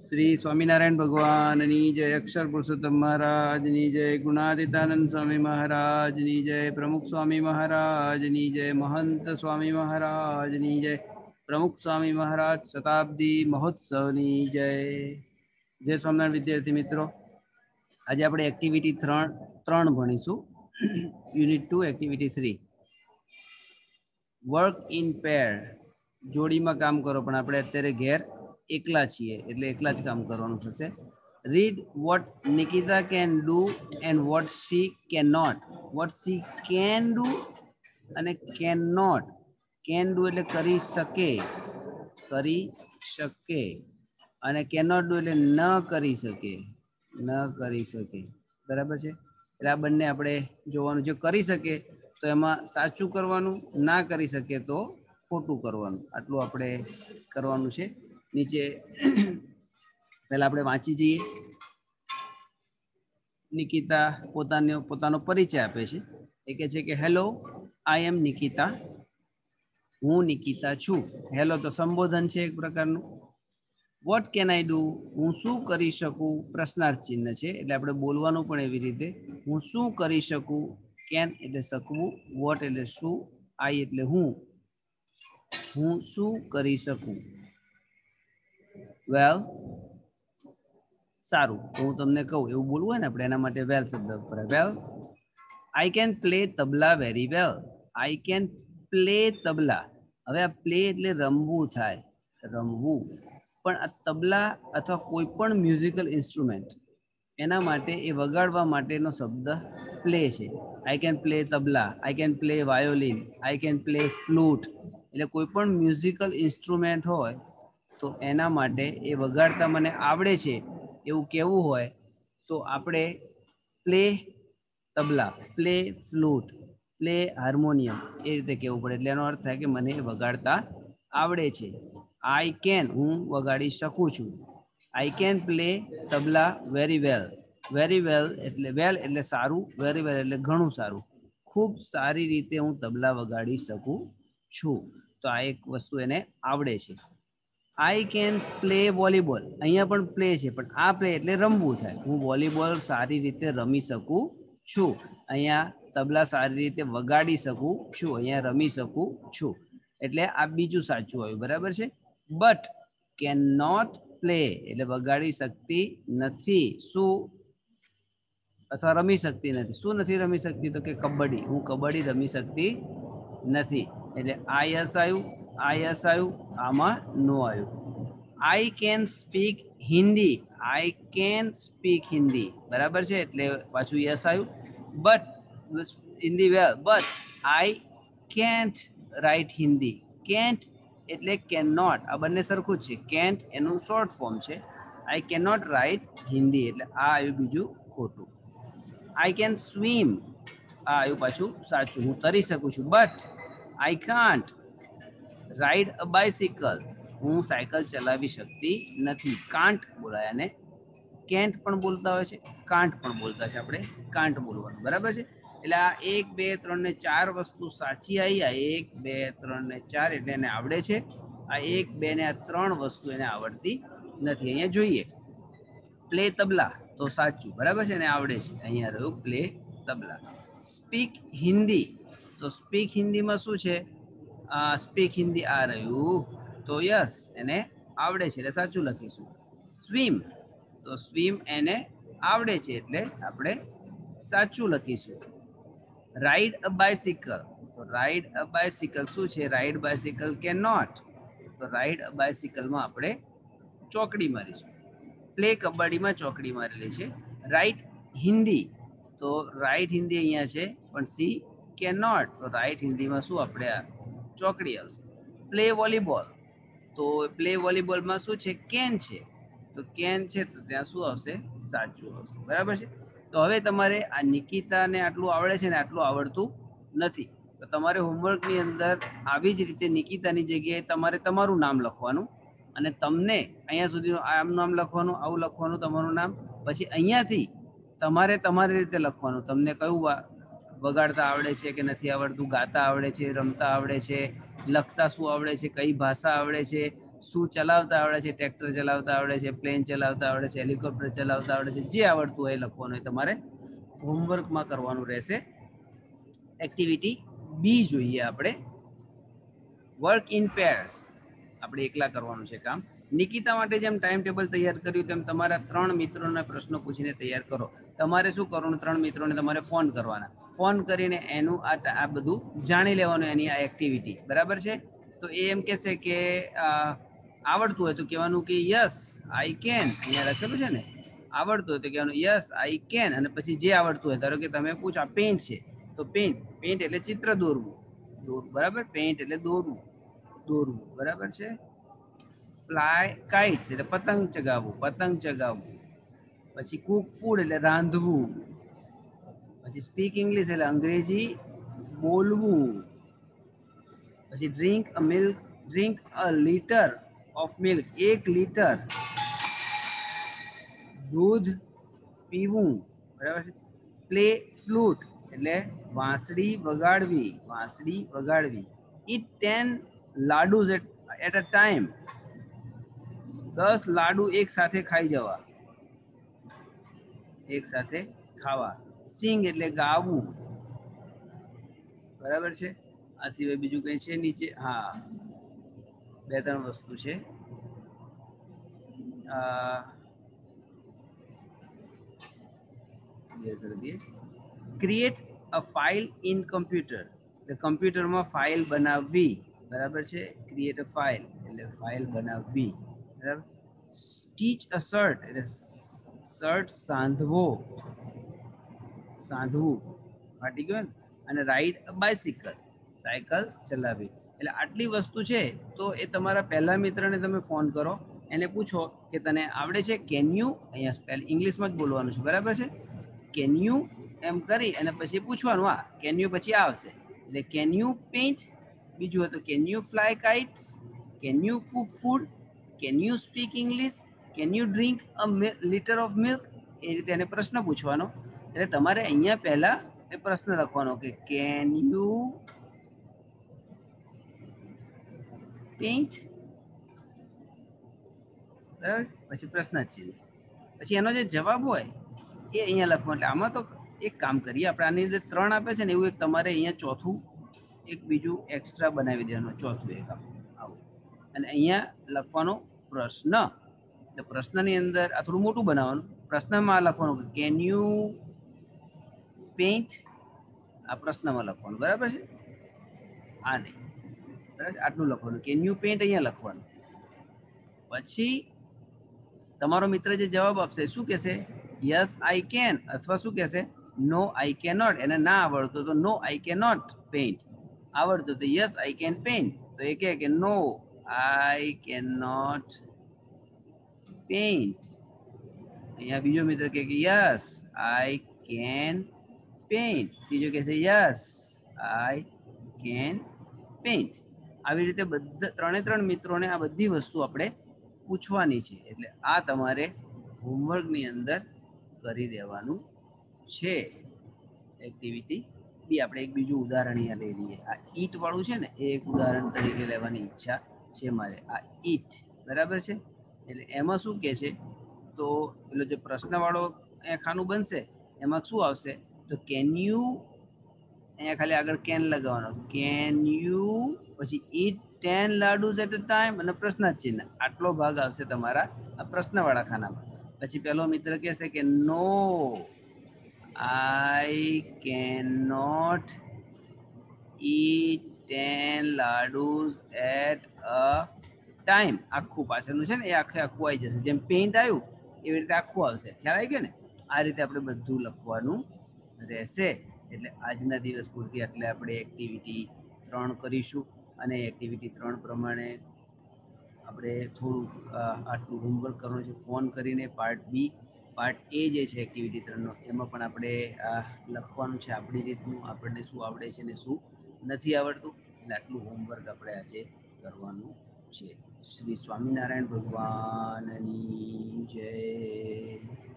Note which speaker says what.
Speaker 1: શ્રી સ્વામિનારાયણ ભગવાનની જય અક્ષર પુરુષોત્તમ મહારાજની જય ગુણાતીતાનંદ સ્વામી મહારાજની જય પ્રમુખ સ્વામી મહારાજની જય મહંત સ્વામી મહારાજની જય પ્રમુખ સ્વામી મહારાજ શતાબ્દી મહોત્સવની જય. જય સ્વામિનારાયણ, વિદ્યાર્થી મિત્રો. આજે આપણે એક્ટિવિટી ત્રણ ત્રણ ભણીશું. Unit two activity three work in pair જોડીમાં કામ કરો, પણ આપણે અત્યારે ઘેર એકલા છીએ, એટલે એકલા જ કામ કરવાનું થશે. Read what Nikita can do and what she can not what she can do અને કેન નોટ કેન ડુ એટલે કરી શકે કરી શકે. અને કેન નોટ ડુ એટલે ન કરી શકે, ન કરી શકે. બરાબર છે? એટલે આ બંને આપણે જોવાનું, જે કરી શકે, તો એમાં સાચું કરવાનું, ના કરી શકે તો ખોટું કરવાનું. આટલું આપણે કરવાનું છે. નીચે. પહેલા આપણે વાંચી જઈએ. નિકિતા પોતાનો પોતાનો પરિચય આપે છે. એ કહે છે કે હેલો આઈ એમ નિકિતા. હું નિકિતા છું. હેલો તો સંબોધન છે એક પ્રકારનું. વોટ કેન આઈ ડુ હું શું કરી શકું? પ્રશ્નાર્થ ચિહ્ન છે. એટલે આપણે બોલવાનું પણ એવી રીતે. હું શું કરી શકું? કેન એટલે શકવું. વોટ એટલે શું? આઈ એટલે હું. હું શું કરી શકું? વેલ સારું. તો હું તમને કહું, એવું બોલવું હોય ને, આપણે એના માટે વેલ શબ્દ વપરાય. Well I can play tabla very well I can play tabla હવે આ પ્લે એટલે રમવું થાય. રમવું. પણ આ તબલા અથવા કોઈ પણ મ્યુઝિકલ ઇન્સ્ટ્રુમેન્ટ એના માટે, એ વગાડવા માટેનો શબ્દ પ્લે છે. I can play tabla I can play violin I can play flute એટલે કોઈ પણ મ્યુઝિકલ ઇન્સ્ટ્રુમેન્ટ હોય તો એના માટે એ વગાડતા મને આવડે છે એવું કહેવું હોય, તો આપણે play tabla, play flute, play harmonium એ રીતે કહેવું પડે. એટલે એનો અર્થ થાય કે મને વગાડતા આવડે છે. આઈ કેન હું વગાડી શકું છું. I can play tabla very well very well એટલે વેલ એટલે સારું વેરી વેલ એટલે ઘણું સારું. ખૂબ સારી રીતે હું તબલા વગાડી શકું છું. તો આ એક વસ્તુ એને આવડે છે. આઈ કેન પ્લે વોલીબોલ અહીંયા પણ પ્લે છે, પણ આ પ્લે એટલે રમવું થાય. હું વોલીબોલ સારી રીતે રમી શકું છું. અહીંયા તબલા સારી રીતે વગાડી શકું છું. અહીંયા રમી શકું છું. એટલે આ બીજું સાચું આવ્યું, બરાબર છે? બટ કેન નોટ પ્લે એટલે વગાડી શકતી નથી. શું? અથવા રમી શકતી નથી. શું નથી રમી શકતી? તો કે કબડ્ડી. હું કબડ્ડી રમી શકતી નથી. એટલે આ યસ આવ્યું આ યસ આવ્યું આમાં નો આવ્યું. I can speak Hindi I can speak Hindi બરાબર છે? એટલે પાછું યસ આવ્યું. But Hindi well but I can't write Hindi can't એટલે કેન નોટ આ બંને સરખું જ છે. કેન્ટ એનું શોર્ટ ફોર્મ છે. I can not write Hindi એટલે આ આવ્યું બીજું ખોટું. આઈ કેન સ્વિમ આ આવ્યું પાછું સાચું. હું તરી શકું છું. But I can't ride a bicycle. હું સાયકલ ચલાવી શકતી નથી. કાંટ બોલાય અને કેન્ટ પણ બોલતા હોય છે. કાંટ પણ બોલતા છે આપણે. કાંટ બોલવાનું. બરાબર છે? એટલે આ એક, બે, ત્રણ ને ચાર વસ્તુ સાચી આવી આ એક, બે, ત્રણ ને ચાર એટલે એને આવડે છે. આ એક, બે ને આ ત્રણ વસ્તુ એને આવડતી નથી. અહીંયા જોઈએ. પ્લે તબલા તો સાચું. બરાબર છે? એને આવડે છે. અહીંયા રહ્યું પ્લે તબલા. સ્પીક હિન્દી. તો સ્પીક હિન્દીમાં શું છે? સ્પીક હિન્દી આ રહ્યું. તો યસ, એને આવડે છે એટલે સાચું લખીશું. સ્વિમ. તો સ્વિમ એને આવડે છે એટલે આપણે સાચું લખીશું. રાઈડ અ બાયસિકલ તો રાઈડ અ બાયસિકલ શું છે? રાઈડ બાયસિકલ કે નોટ તો રાઈડ અ બાયસિકલમાં આપણે ચોકડી મારીશું. પ્લે કબડ્ડીમાં ચોકડી મારેલી છે. રાઈટ હિન્દી. તો રાઈટ હિન્દી અહીંયા છે, પણ સી કે નોટ તો રાઈટ હિન્દીમાં શું આપણે આ ચોકડી આવશે. પ્લે વોલીબોલ તો પ્લે વોલીબોલમાં શું છે? કેન છે. તો કેન છે તો ત્યાં શું આવશે? સાચું આવશે. બરાબર છે? તો હવે તમારે આ નિકિતાને આટલું આવડે છે ને આટલું આવડતું નથી. તો તમારે હોમવર્કની અંદર આવી જ રીતે નિકિતાની જગ્યાએ તમારે તમારું નામ લખવાનું અને તમને અહીંયા સુધી આમ નામ લખવાનું, આવું લખવાનું, તમારું નામ. પછી અહીંયાથી તમારે તમારી રીતે લખવાનું. તમને કયું વગાડતા આવડે છે કે નથી આવડતું, ગાતા આવડે છે, રમતા આવડે છે, લખતા શું આવડે છે, કઈ ભાષા આવડે છે, શું ચલાવતા આવડે છે, ટ્રેક્ટર ચલાવતા આવડે છે, પ્લેન ચલાવતા આવડે છે, હેલિકોપ્ટર ચલાવતા આવડે છે, જે આવડતું હોય લખવાનું હોય તમારે. હોમવર્કમાં કરવાનું રહેશે. એક્ટિવિટી બી જોઈએ આપણે. Work in pairs. આપણે એકલા કરવાનું છે કામ. નિકિતા માટે જેમ ટાઈમ ટેબલ તૈયાર કર્યું, તેમ તમારા ત્રણ મિત્રોના પ્રશ્નો પૂછીને તૈયાર કરો. તમારે શું કરવાનું? ત્રણ મિત્રોને તમારે ફોન કરવાના. ફોન કરીને એનું આ આ બધું જાણી લેવાનું એની આ એક્ટિવિટી બરાબર છે? તો એ એમ કહેશે કે આવડતું હોય તો કહેવાનું કે યસ આઈ કેન અહીંયા લખેલું છે ને? આવડતું હોય તો કહેવાનું યસ આઈ કેન અને પછી જે આવડતું હોય, ધારો કે તમે પૂછો, આ પેન્ટ છે. તો પેન્ટ પેન્ટ એટલે ચિત્ર દોરવું. દોરવું બરાબર? પેન્ટ એટલે દોરવું. દોરવું. બરાબર છે? ફ્લાય કાઇટ્સ એટલે પતંગ ચગાવવું પતંગ ચગાવવું. પછી કુક ફૂડ એટલે રાંધવું. પછી સ્પીક ઇંગ્લિશ એટલે અંગ્રેજી બોલવું. પછી drink a milk drink a litre of milk એક લીટર દૂધ પીવું, બરાબર છે? પ્લે ફ્લૂટ એટલે વાંસળી વગાડવી વાંસળી વગાડવી. Eat ten laddoos at at a time દસ લાડુ એક સાથે ખાઈ જવા. એક સાથે ખાવા. સિંગ એટલે ગાવું. બરાબર છે? આ સિવાય બીજું કઈ છે નીચે? હા. બે ત્રણ વસ્તુ છે. આ clear કરી દઈએ. Create a file in computer એટલે કમ્પ્યુટરમાં ફાઇલ બનાવવી. બરાબર છે? ક્રિએટ અ ફાઇલ એટલે ફાઇલ બનાવવી. બરાબર? સ્ટીચ અ શર્ટ એટલે શર્ટ સાંધવો. સાંધવું. ફાટી ગયો અને રાઈડ બાયસિકલ સાયકલ ચલાવવી. એટલે આટલી વસ્તુ છે, તો એ તમારા પહેલા મિત્રને તમે ફોન કરો. એને પૂછો કે તને આવડે છે? કેન યુ અહીંયા સ્પેલ ઇંગ્લિશમાં જ બોલવાનું છે. બરાબર છે? કેન યુ એમ કરી અને પછી પૂછવાનું, હા કેન યુ પછી આવશે. એટલે કેન યુ પેઇન્ટ બીજું હતું can you fly kites can you cook food can you speak English can you drink a litre of milk એ રીતે એને પ્રશ્ન પૂછવાનો. એટલે તમારે અહીંયા પહેલા એ પ્રશ્ન લખવાનો કે કેન યુ પેઇન્ટ બરાબર? પછી પ્રશ્ન જ છે. પછી એનો જે જવાબ હોય, એ અહીંયા લખવાનો. એટલે આમાં તો એક કામ કરીએ. આપણે આની અંદર ત્રણ આપે છે ને એવું એક તમારે અહીંયા ચોથું, એક બીજું એક્સ્ટ્રા બનાવી દેવાનું, ચોથું એક આવું. અને અહીંયા લખવાનો પ્રશ્ન. તો પ્રશ્નની અંદર, આ થોડું મોટું બનાવવાનું. પ્રશ્નમાં લખવાનું કેન યુ પેઇન્ટ આ પ્રશ્નમાં લખવાનું. બરાબર છે? આ નહીં. બરાબર આટલું લખવાનું. કેન યુ પેઇન્ટ અહીંયા લખવાનું. પછી તમારો મિત્ર જે જવાબ આપશે, શું કહેશે? યસ આઈ કેન અથવા શું કહેશે? નો આઈ કેન નોટ એને ના આવડતું તો no I can not paint આવડતું તો યસ આઈ કેન પેઇન્ટ તો એ કહે કે no I can not paint અહીંયા બીજો મિત્ર કહે કે યસ આઈ કેન પેઇન્ટ ત્રીજો કહે છે યસ આઈ કેન પેઇન્ટ આવી રીતે બધા, ત્રણે ત્રણ મિત્રોને આ બધી વસ્તુ આપણે પૂછવાની છે. એટલે આ તમારે હોમવર્કની અંદર કરી દેવાનું છે. એક્ટિવિટી બી આપણે એક બીજું ઉદાહરણ અહીંયા લઈ લઈએ. આ ઈટ વાળું છે ને, એ એક ઉદાહરણ તરીકે લેવાની ઈચ્છા છે મારે. આ ઈટ. બરાબર છે? એટલે એમાં શું કે છે? તો પેલો જે પ્રશ્નવાળો અહીંયા ખાનું બનશે, એમાં શું આવશે? તો કેન યુ અહીંયા ખાલી આગળ કેન લગાવવાનો. કેન યુ પછી eat ten laddoos at a time અને પ્રશ્ન ચિહ્ન આટલો ભાગ આવશે તમારા આ પ્રશ્નવાળા ખાનામાં. પછી પેલો મિત્ર કહેશે કે no I can not eat ten laddoos at a time આખું પાછળનું છે ને, એ આખે આખું આવી જશે. જેમ પેઇન્ટ આવ્યું, એવી રીતે આખું આવશે. ખ્યાલ આવી ગયો ને? આ રીતે આપણે બધું લખવાનું રહેશે. એટલે આજના દિવસ પૂરતી એટલે આપણે એક્ટિવિટી ત્રણ કરીશું અને એક્ટિવિટી ત્રણ પ્રમાણે આપણે થોડું આટલું હોમવર્ક કરવાનું છે. ફોન કરીને પાર્ટ બી પાર્ટ એ જે છે એક્ટિવિટી ત્રણનો, એમાં પણ આપણે લખવાનું છે આપણી રીતનું, આપણને શું આવડે છે ને શું નથી આવડતું. એટલે આટલું હોમવર્ક આપણે આજે કરવાનું છે. શ્રી સ્વામિનારાયણ ભગવાનની જય.